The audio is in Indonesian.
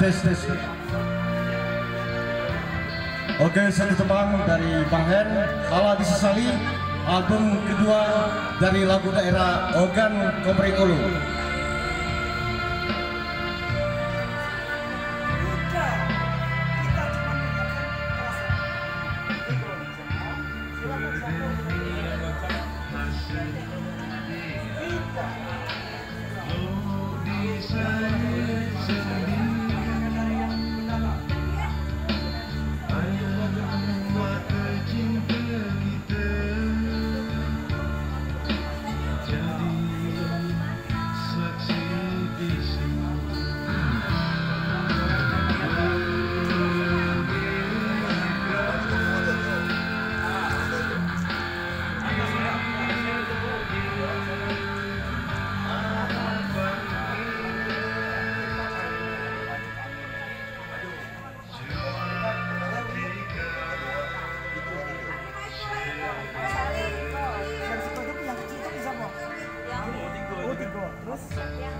tes tes. Oke, satu tembang dari Bang Hen, Salah Disesali, album kedua dari lagu daerah Ogan Komering Ulu. Yeah.